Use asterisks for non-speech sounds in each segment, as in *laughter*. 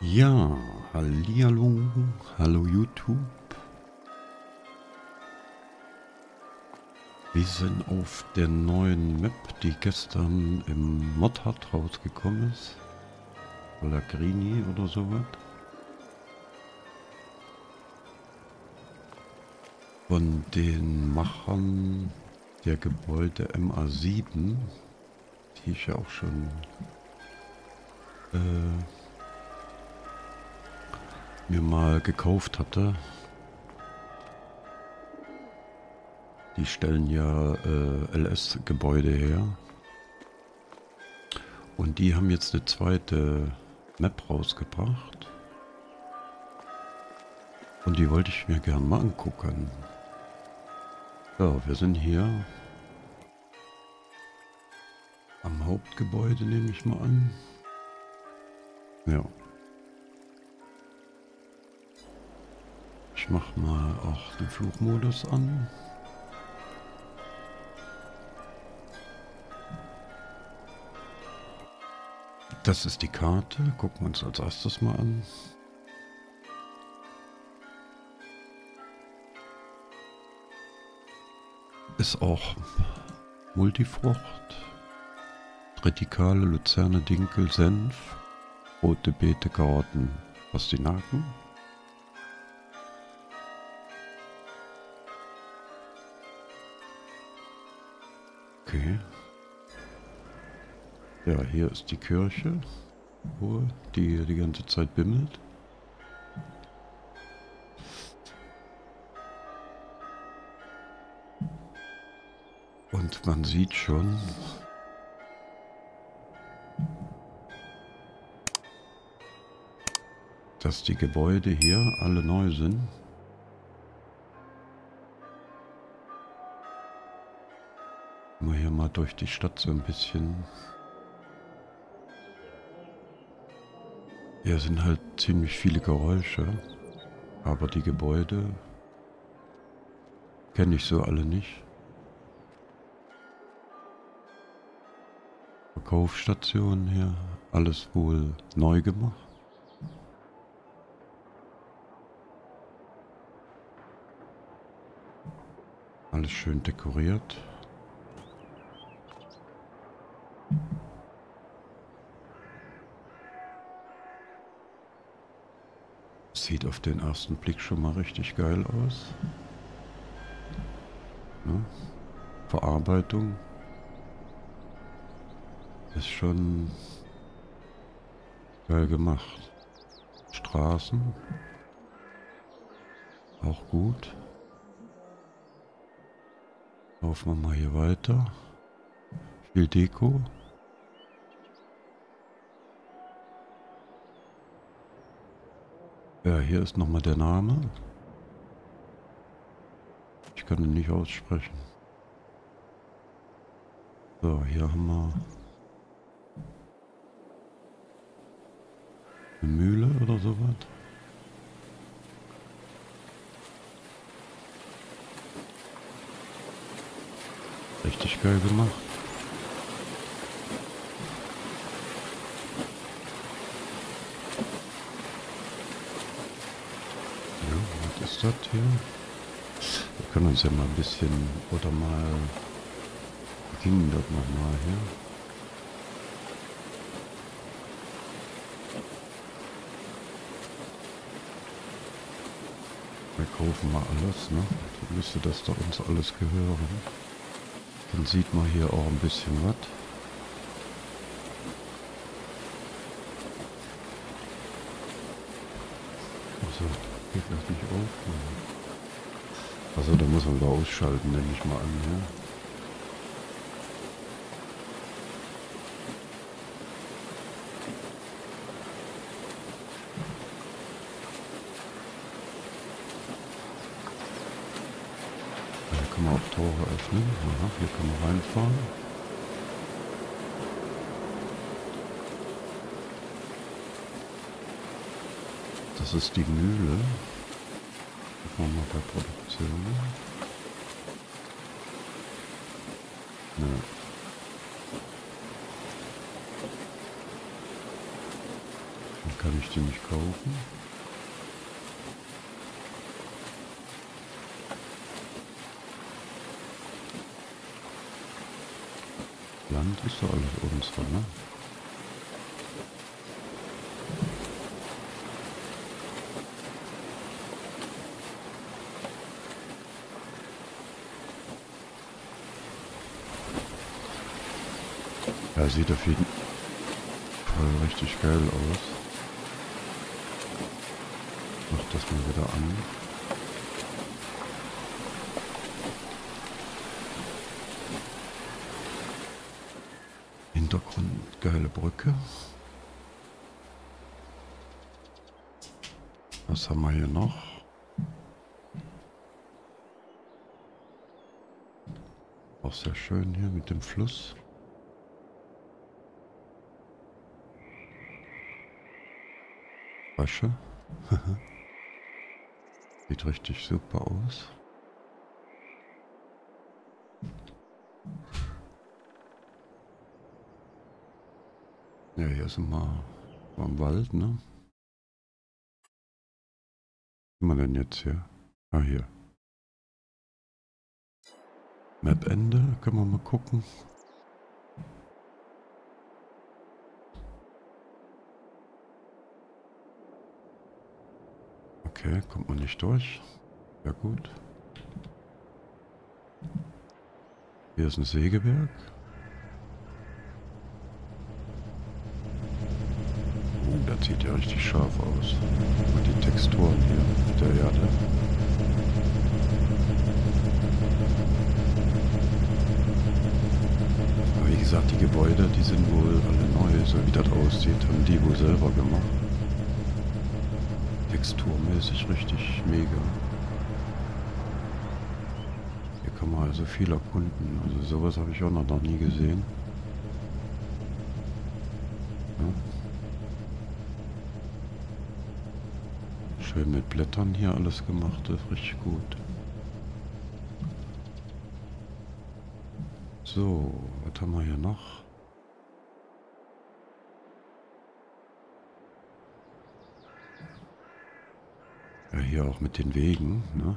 Ja, hallihallo, hallo YouTube. Wir sind auf der neuen Map, die gestern im Modhard rausgekommen ist. Lagrini oder sowas. Von den Machern der Gebäude MA7, die ich ja auch schon äh, mir mal gekauft hatte. Die stellen ja äh, LS-Gebäude her. Und die haben jetzt eine zweite Map rausgebracht. Und die wollte ich mir gern mal angucken. So, wir sind hier am Hauptgebäude, nehme ich mal an. Ja. Ich mach mal auch den Flugmodus an. Das ist die Karte. Gucken wir uns als erstes mal an. Ist auch Multifrucht. Tritikale, Luzerne, Dinkel, Senf, rote Beete, Karotten, Pastinaken. Okay. Ja, hier ist die Kirche, wo die die ganze Zeit bimmelt. Und man sieht schon, dass die Gebäude hier alle neu sind. Durch die Stadt so ein bisschen. Hier sind halt ziemlich viele Geräusche, aber die Gebäude kenne ich so alle nicht. Verkaufsstationen hier, alles wohl neu gemacht. Alles schön dekoriert. Auf den ersten Blick schon mal richtig geil aus. Ne? Verarbeitung ist schon geil gemacht. Straßen auch gut. Laufen wir mal hier weiter. Viel Deko. Ja, hier ist nochmal der Name. Ich kann ihn nicht aussprechen. So, hier haben wir eine Mühle oder sowas. Richtig geil gemacht. Ja, was das hier? Wir können uns ja mal ein bisschen oder mal ging das nochmal hier. Wir kaufen mal alles, ne? Dann müsste das doch uns alles gehören. Dann sieht man hier auch ein bisschen was. Also, geht das nicht auf? Also, da muss man wieder ausschalten, nehme ich mal an, ja. kann man auch Tore öffnen. Aha, hier kann man reinfahren. Das ist die Mühle. Mal bei Produktion. Ja. Dann kann ich die nicht kaufen. Land ist doch alles unsere, ne? Ja, sieht auf jeden Fall richtig geil aus. Mach das mal wieder an. Hintergrund geile Brücke. Was haben wir hier noch? Auch sehr schön hier mit dem Fluss. Wasche. *laughs* Sieht richtig super aus. Ja, hier sind wir am Wald, ne? Was sind wir denn jetzt hier? Ah, hier. Map-Ende, können wir mal gucken. Okay, kommt man nicht durch. Ja gut. Hier ist ein Sägewerk. Das sieht ja richtig scharf aus. Und die Texturen hier der Erde. Aber wie gesagt, die Gebäude, die sind wohl alle neu, so wie das aussieht, haben die wohl selber gemacht. Texturmäßig richtig mega. Hier kann man also viel erkunden. Also sowas habe ich auch noch, nie gesehen. Schön mit Blättern hier alles gemacht, das ist richtig gut. So, was haben wir hier noch? Ja, hier auch mit den Wegen, ne?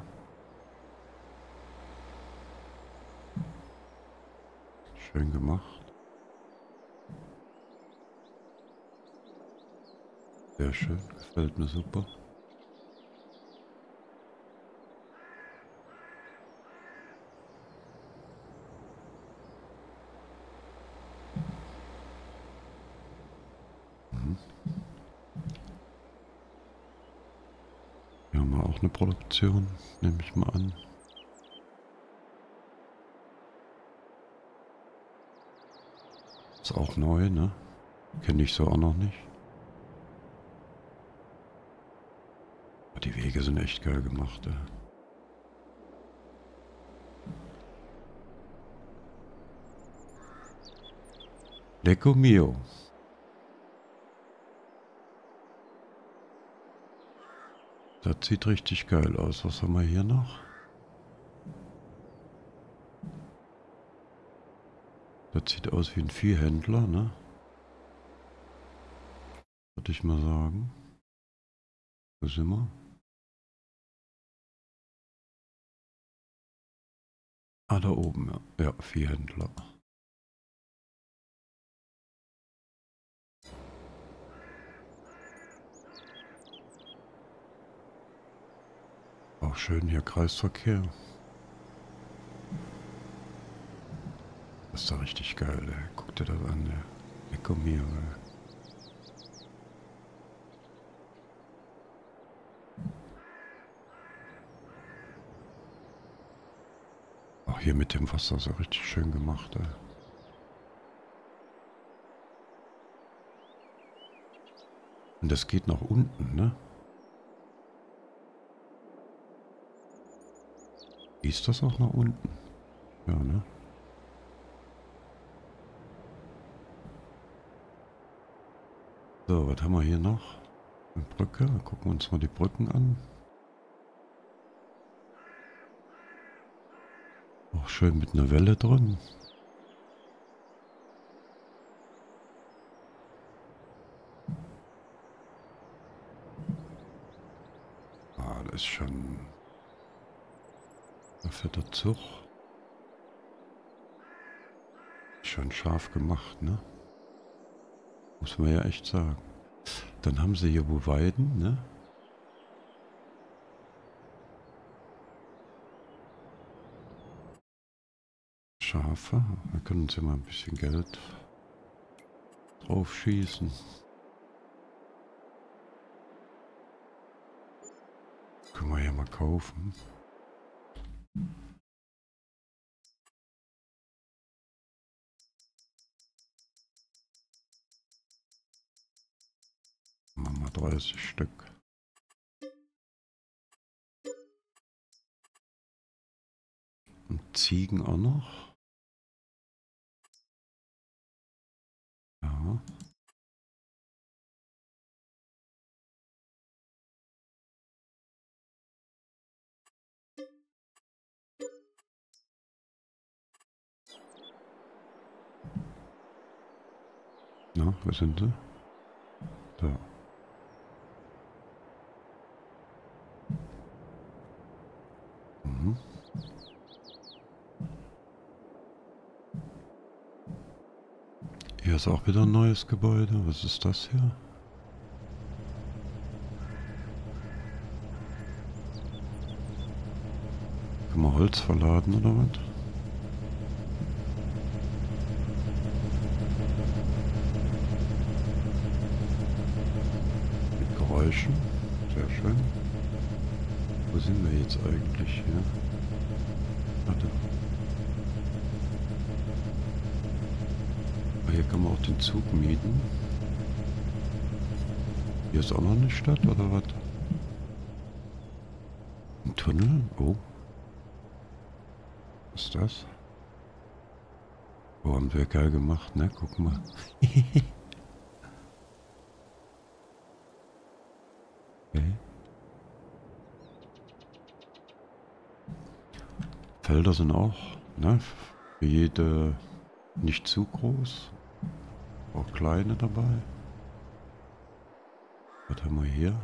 Schön gemacht. Sehr schön, gefällt mir super. eine Produktion, nehme ich mal an. Ist auch neu, ne? Kenne ich so auch noch nicht. Die Wege sind echt geil gemacht, ja. Lecco mio. Das sieht richtig geil aus. Was haben wir hier noch? Das sieht aus wie ein Viehhändler, ne? Würde ich mal sagen. Wo sind wir? Ah, da oben, ja. Ja, Viehhändler. Schön hier Kreisverkehr. Das ist doch richtig geil, ey. Guck dir das an, ey. Ecomio, ey. Auch hier mit dem Wasser so richtig schön gemacht, ey. Und das geht nach unten, ne? Ist das noch nach unten? Ja, ne? So, was haben wir hier noch? Eine Brücke. Gucken wir uns mal die Brücken an. Auch schön mit einer Welle drin. Ah, das ist schon da fährt der Zug. Schon scharf gemacht, ne? Muss man ja echt sagen. Dann haben sie hier wo Weiden, ne? Schafe. Da können sie mal ein bisschen Geld drauf schießen. Können wir ja mal kaufen. Machen wir 30 Stück. Und Ziegen auch noch. Ja. Na, wo sind sie? Da. Mhm. Hier ist auch wieder ein neues Gebäude. Was ist das hier? Kann man Holz verladen oder was? Geräuschen. Sehr schön. Wo sind wir jetzt eigentlich hier? Warte. Ah, hier kann man auch den Zug mieten. Hier ist auch noch eine Stadt oder was? Ein Tunnel? Oh. Was ist das? Oh, haben wir geil gemacht, ne? Guck mal. *laughs* okay. Felder sind auch, ne? Für jede nicht zu groß. Auch kleine dabei. Was haben wir hier?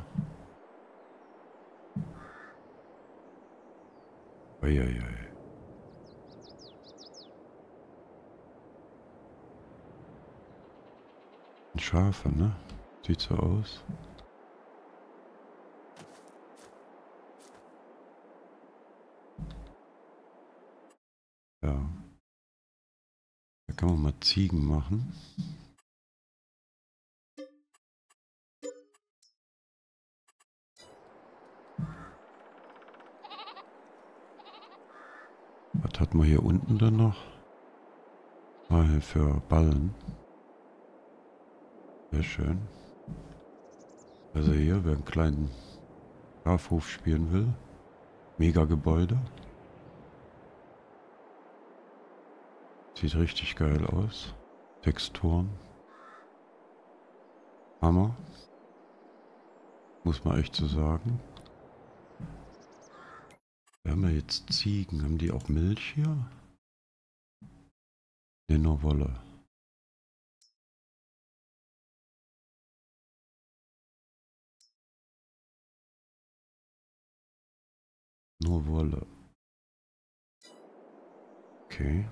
Eieiei. Schafe, ne? Sieht so aus. Kann man mal Ziegen machen. Was hat man hier unten dann noch? Ah, hier für Ballen. Sehr schön. Also hier, wer einen kleinen Schafhof spielen will. Mega Gebäude. Sieht richtig geil aus. Texturen. Hammer. Muss man echt so sagen. Wir haben ja jetzt Ziegen. Haben die auch Milch hier? Ne, nur Wolle. Nur Wolle. Okay.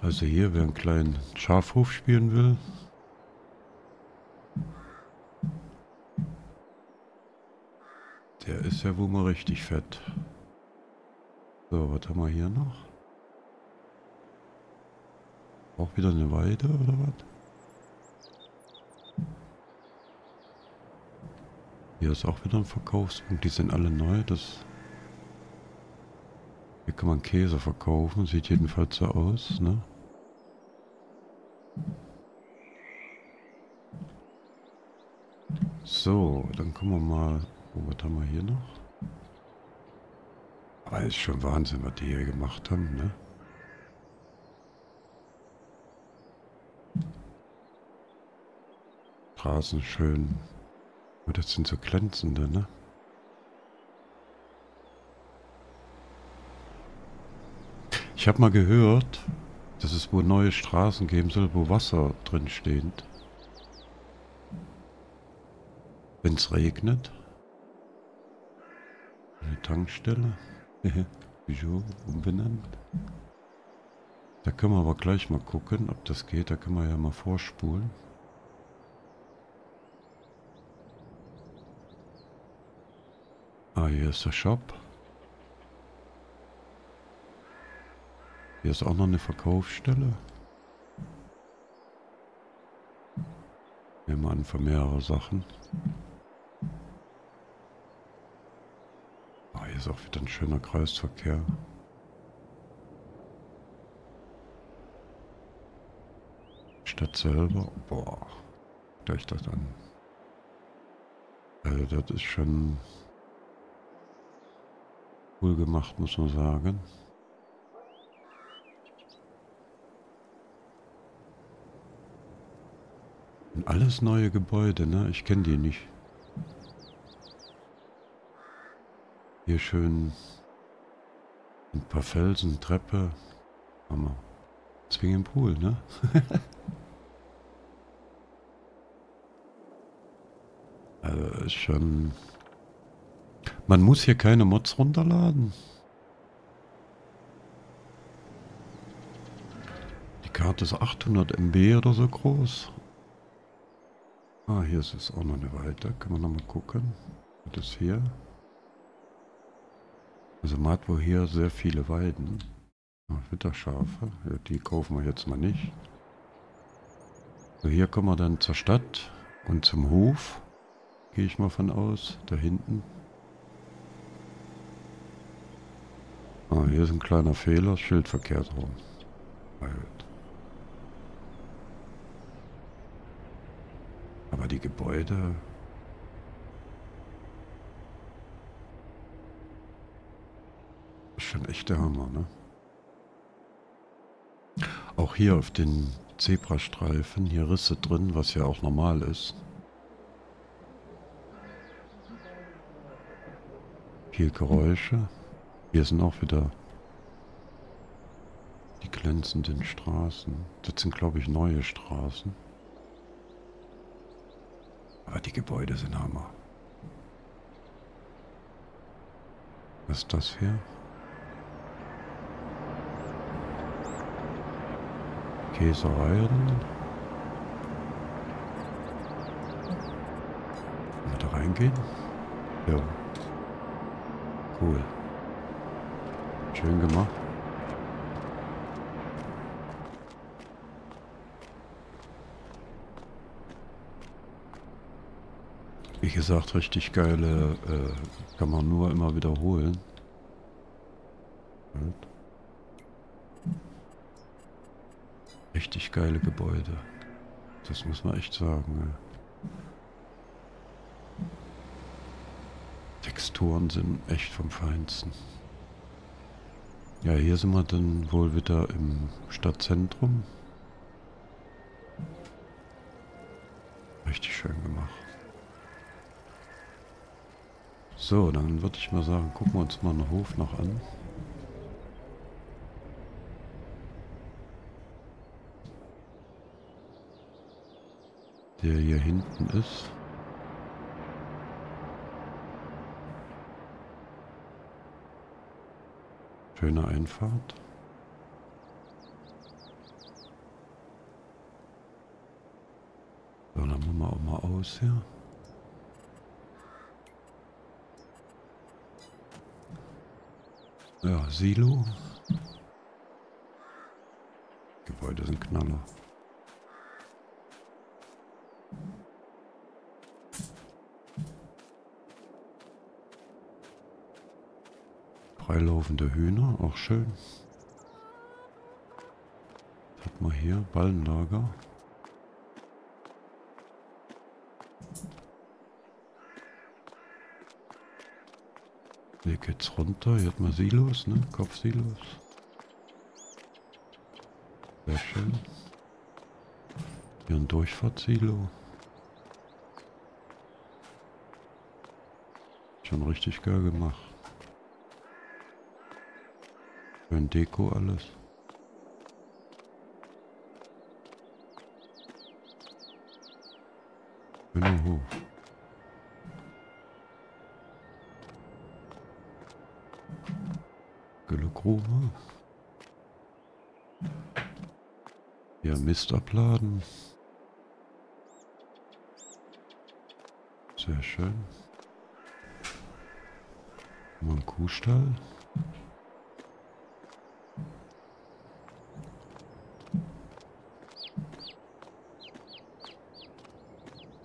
Also hier, wer einen kleinen Schafhof spielen will. Der ist ja wohl mal richtig fett. So, was haben wir hier noch? Auch wieder eine Weide oder was? Hier ist auch wieder ein Verkaufspunkt. Die sind alle neu. Das Hier kann man Käse verkaufen. Sieht jedenfalls so aus, ne? So, dann gucken wir mal. Oh, was haben wir hier noch? Aber ist schon Wahnsinn, was die hier gemacht haben, ne? Straßen schön. Aber das sind so glänzende, ne? Ich habe mal gehört, dass es wohl neue Straßen geben soll, wo Wasser drin steht. Wenn es regnet. Tankstelle. *laughs* Wieso umbenannt? Da können wir aber gleich mal gucken, ob das geht. Da können wir ja mal vorspulen. Ah, hier ist der Shop. Hier ist auch noch eine Verkaufsstelle. Nehmen wir an für mehrere Sachen. Ah, hier ist auch wieder ein schöner Kreisverkehr. Stadt selber. Boah, gleich das an. Also das ist schon cool gemacht, muss man sagen. Alles neue Gebäude, ne? Ich kenne die nicht. Hier schön ein paar Felsen, Treppe. Hammer. Zwingen Pool, ne? *laughs* also ist schon man muss hier keine Mods runterladen. Die Karte ist 800 MB oder so groß. Ah, hier ist es auch noch eine weiter. Können wir noch mal gucken. Was ist hier? Also man hat wohl hier sehr viele Weiden. Ah, Witterschafe. Ja, die kaufen wir jetzt mal nicht. So, hier kommen wir dann zur Stadt und zum Hof. Gehe ich mal von aus. Da hinten. Ah, hier ist ein kleiner Fehler, Schild verkehrt rum. Aber die Gebäude... Schon echt der Hammer, ne? Auch hier auf den Zebrastreifen, hier Risse drin, was ja auch normal ist. Viel Geräusche. Hier sind auch wieder die glänzenden Straßen. Das sind, glaube ich, neue Straßen. Aber die Gebäude sind Hammer. Was ist das hier? Käsereien. Wir da reingehen? Ja. Cool. Schön gemacht. Wie gesagt, richtig geile, äh, kann man nur immer wiederholen. Halt. Richtig geile Gebäude. Das muss man echt sagen. Ja. Texturen sind echt vom Feinsten. Ja, hier sind wir dann wohl wieder im Stadtzentrum. Richtig schön gemacht. So, dann würde ich mal sagen, gucken wir uns mal den Hof noch an. Der hier hinten ist. Schöne Einfahrt. So, dann machen wir auch mal aus hier. Ja, Silo. Gebäude sind Knaller. Freilaufende Hühner, auch schön. Was hat man hier? Ballenlager. Hier geht's runter. Hier hat man Silos, ne? Kopfsilos. Sehr schön. Hier ein Durchfahrtsilo. Schon richtig geil gemacht. Schön Deko alles. Schöner Hof. Baugrube. Hier Mist abladen. Sehr schön. Mal Kuhstall.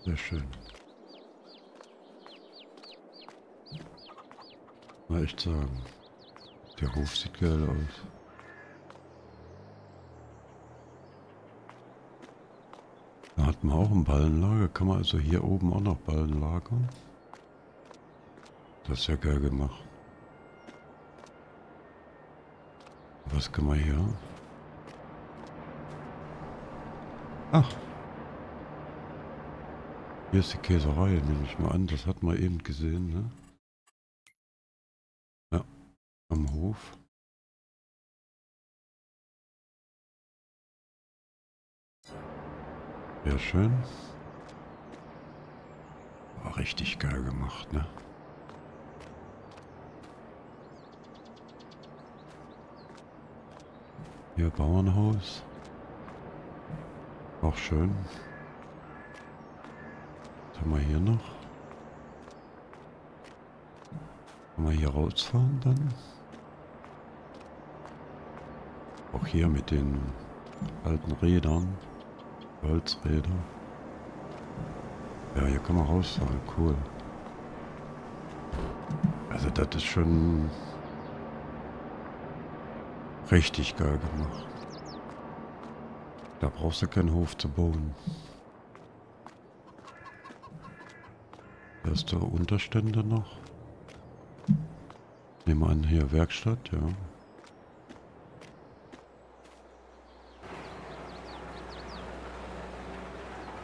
Sehr schön. Mal echt sagen. Der Hof sieht geil aus. Da hat man auch ein Ballenlager. Kann man also hier oben auch noch Ballen lagern? Das ist ja geil gemacht. Was kann man hier? Ach. Hier ist die Käserei, nehme ich mal an. Das hat man eben gesehen, ne? Ja, schön. War richtig geil gemacht, ne? Hier Bauernhaus. Auch schön. Was haben wir hier noch? Kann man hier rausfahren dann? Auch hier mit den alten Rädern. Holzräder. Ja, hier kann man rausfahren. Cool. Also das ist schon richtig geil gemacht. Da brauchst du keinen Hof zu bauen. Erste Unterstände noch. Nehmen wir an, hier Werkstatt, ja.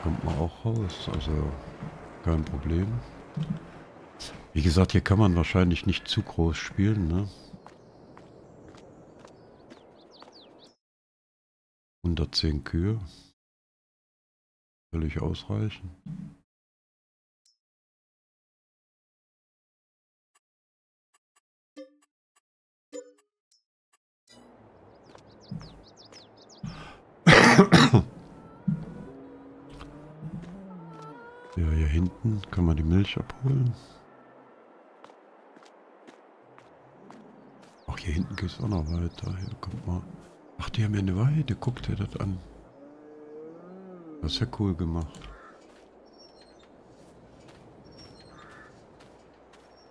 Kommt man auch raus, also kein Problem. Wie gesagt, hier kann man wahrscheinlich nicht zu groß spielen, ne? 110 Kühe. Völlig ausreichen. Hinten kann man die Milch abholen. Ach, hier hinten geht es auch noch weiter. Hier kommt mal. Ach, die haben ja eine Weide. Guckt dir das an. Das ist ja cool gemacht.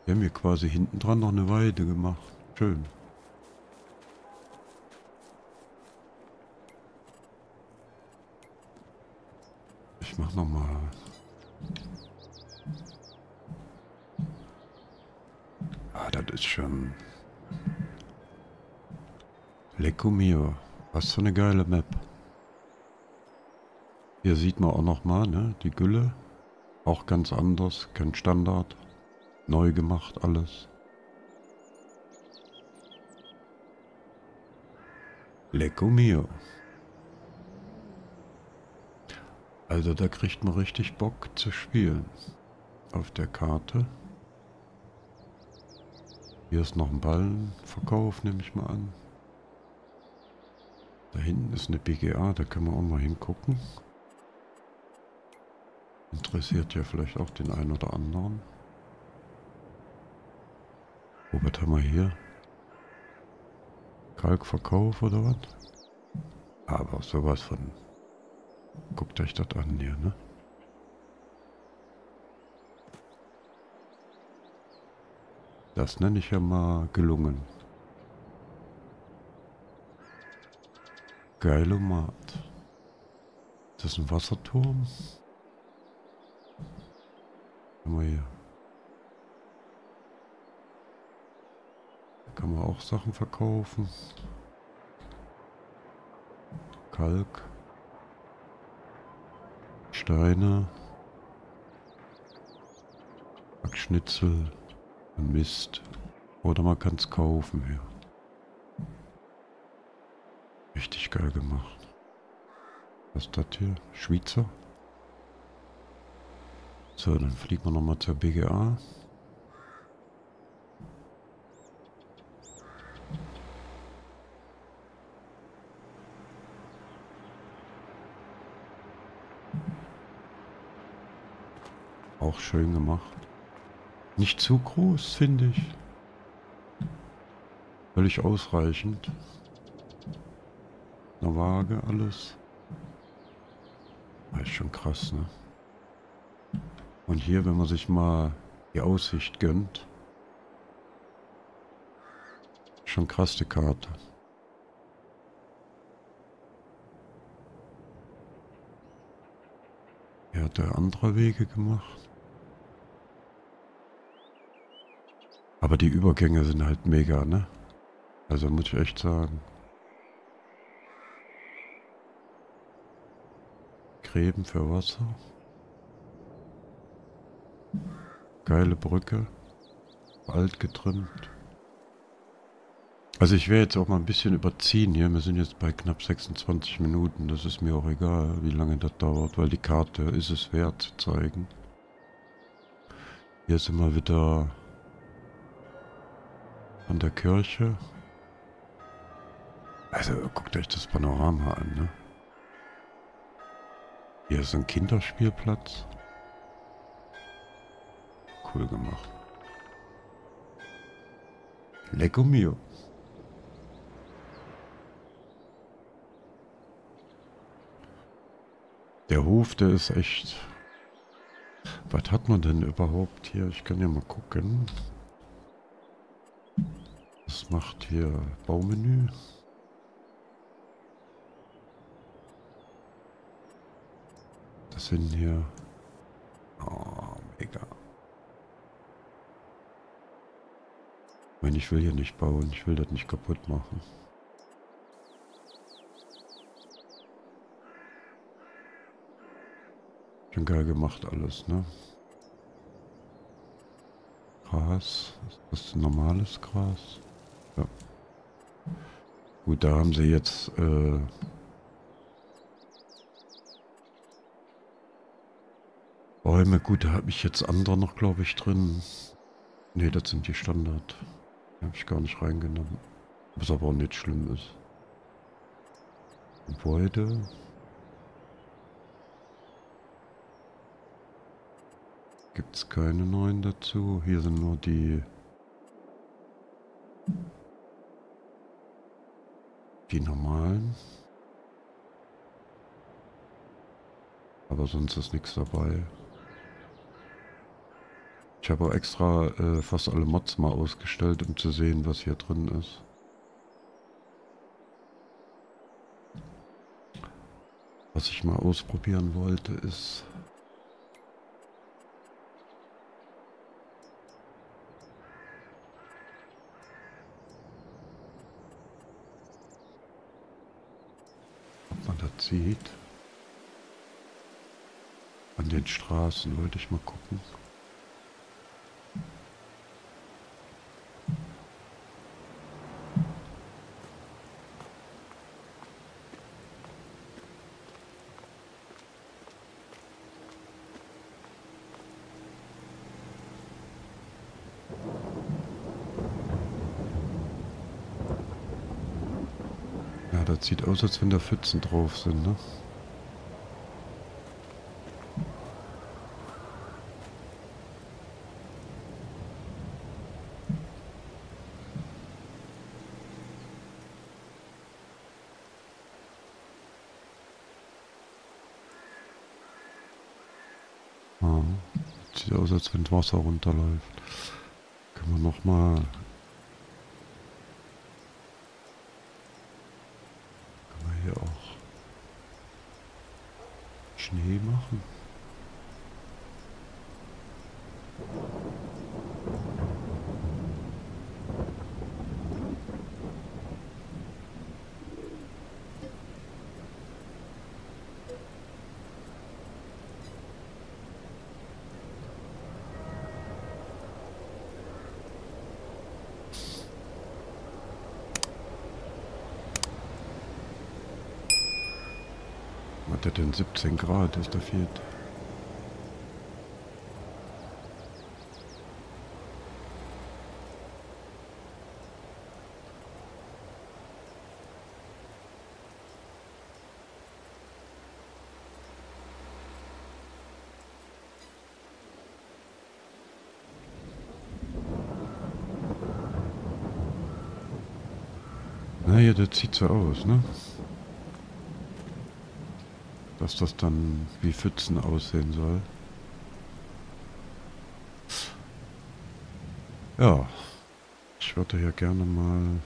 Die haben hier quasi hinten dran noch eine Weide gemacht. Schön. Ich mach noch das ist schon... Lecco mio. Was für eine geile Map. Hier sieht man auch noch mal, ne? Die Gülle. Auch ganz anders. Kein Standard. Neu gemacht alles. Lecco mio. Also da kriegt man richtig Bock zu spielen. Auf der Karte. Hier ist noch ein Ballenverkauf, nehme ich mal an. Da hinten ist eine BGA, da können wir auch mal hingucken. Interessiert ja vielleicht auch den einen oder anderen. Oh, was haben wir hier? Kalkverkauf oder was? Aber sowas von Guckt euch das an hier, ne? Das nenne ich ja mal gelungen. Geilomat. Ist das ein Wasserturm? Wir hier. Da kann man auch Sachen verkaufen. Kalk. Steine, Backschnitzel, Mist. Oder man kann es kaufen, ja. Richtig geil gemacht. Was ist das hier? Schweizer? So, dann fliegen wir nochmal zur BGA. Auch schön gemacht. Nicht zu groß, finde ich. Völlig ausreichend. Eine Waage, alles. Das ist schon krass, ne? Und hier, wenn man sich mal die Aussicht gönnt. Schon krass die Karte. Er hat er andere Wege gemacht. Aber die Übergänge sind halt mega, ne? Also muss ich echt sagen. Gräben für Wasser. Geile Brücke. Alt getrimmt. Also ich werde jetzt auch mal ein bisschen überziehen hier. Wir sind jetzt bei knapp 26 Minuten. Das ist mir auch egal, wie lange das dauert, weil die Karte ist es wert zu zeigen. Hier ist immer wieder an der Kirche. Also guckt euch das Panorama an, ne? Hier ist ein Kinderspielplatz. Cool gemacht. Lecco mio. Der Hof, der ist echt... Was hat man denn überhaupt hier? Ich kann ja mal gucken. Macht hier Baumenü? Das sind hier... Oh, mega. Ich meine, ich will hier nicht bauen. Ich will das nicht kaputt machen. Schon geil gemacht alles, ne? Gras. Ist das normales Gras? Ja. Gut, da haben sie jetzt äh, Bäume. Gut, da habe ich jetzt andere noch, glaube ich, drin. Ne, das sind die Standard. Habe ich gar nicht reingenommen. Was aber auch nicht schlimm ist. Gebäude. Gibt es keine neuen dazu. Hier sind nur die Die normalen. Aber sonst ist nichts dabei. Ich habe auch extra äh, fast alle Mods mal ausgestellt, um zu sehen, was hier drin ist. Was ich mal ausprobieren wollte, ist sieht. An den Straßen wollte ich mal gucken. das sieht aus, als wenn da Pfützen drauf sind, ne? Ah, sieht aus, als wenn Wasser runterläuft. Können wir noch hat denn 17 Grad? Ist da viel? Na ja, das sieht so aus, ne? Dass das dann wie Pfützen aussehen soll. Ja, ich würde hier gerne mal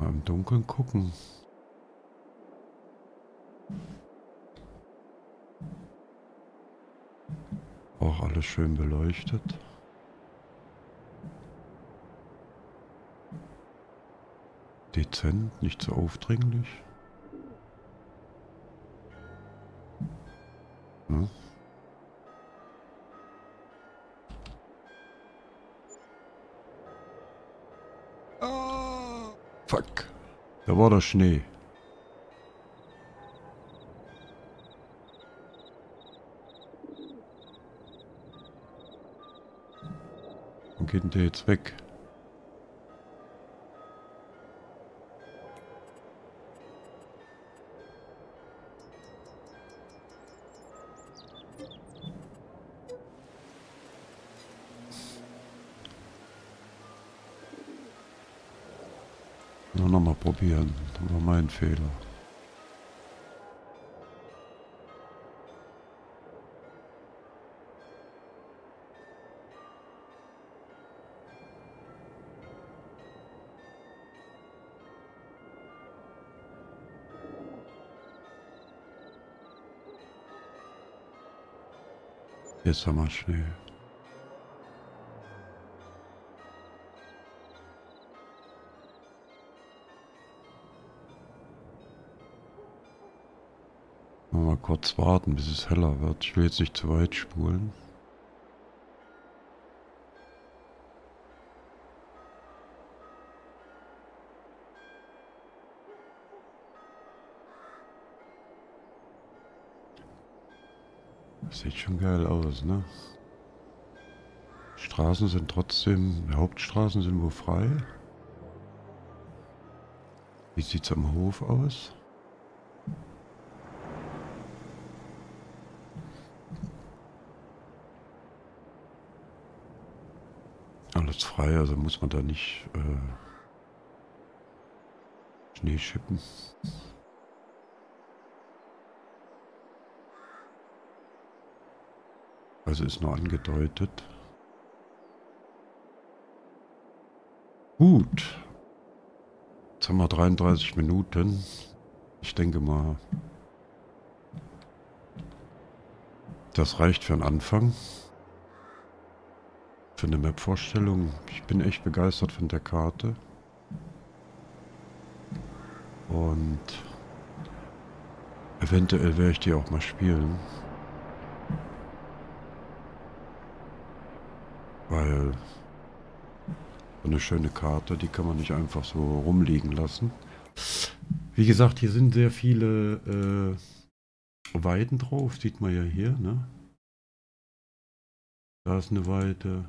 mal im Dunkeln gucken. Auch alles schön beleuchtet. Dezent, nicht so aufdringlich. Hm? Ah, fuck. Da war der Schnee. Wo geht der jetzt weg? Nur nochmal probieren. Das war mein Fehler. Jetzt haben Schnee. Mal kurz warten, bis es heller wird. Ich will jetzt nicht zu weit spulen. Sieht schon geil aus, ne? Straßen sind trotzdem, Hauptstraßen sind wohl frei. Wie sieht's am Hof aus? Alles frei, also muss man da nicht äh, Schnee schippen. Also ist nur angedeutet. Gut. Jetzt haben wir 33 Minuten. Ich denke mal, das reicht für einen Anfang. Für eine Map-Vorstellung. Ich bin echt begeistert von der Karte. Und eventuell werde ich die auch mal spielen. Weil eine schöne Karte, die kann man nicht einfach so rumliegen lassen. Wie gesagt, hier sind sehr viele äh, Weiden drauf, sieht man ja hier, ne? Da ist eine Weide,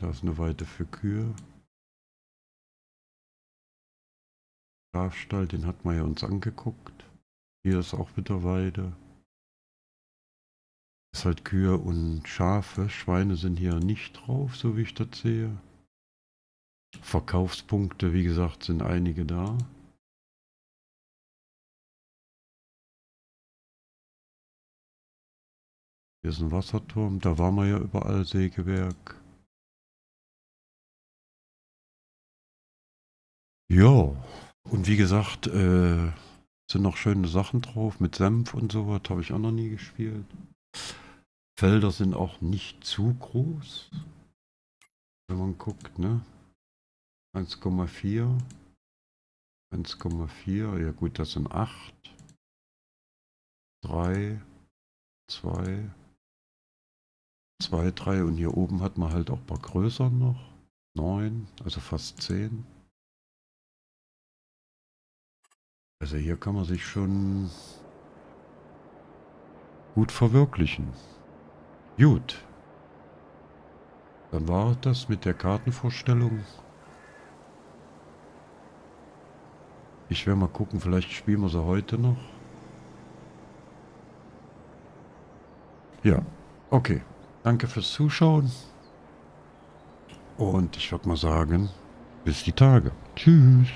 da ist eine Weide für Kühe. Schafstall, den hat man ja uns angeguckt. Hier ist auch wieder Weide. Ist halt Kühe und Schafe. Schweine sind hier nicht drauf, so wie ich das sehe. Verkaufspunkte, wie gesagt, sind einige da. Hier ist ein Wasserturm, da waren wir ja überall, Sägewerk. Ja, und wie gesagt, äh, sind noch schöne Sachen drauf mit Senf und sowas, habe ich auch noch nie gespielt. Felder sind auch nicht zu groß. Wenn man guckt, ne? 1,4. 1,4. Ja gut, das sind 8. 3. 2. 2, 3 und hier oben hat man halt auch ein paar größer noch. 9, also fast 10. Also hier kann man sich schon gut verwirklichen. Gut. Dann war das mit der Kartenvorstellung. Ich werde mal gucken, vielleicht spielen wir sie heute noch. Ja, okay. Danke fürs Zuschauen. Und ich würde mal sagen, bis die Tage. Tschüss.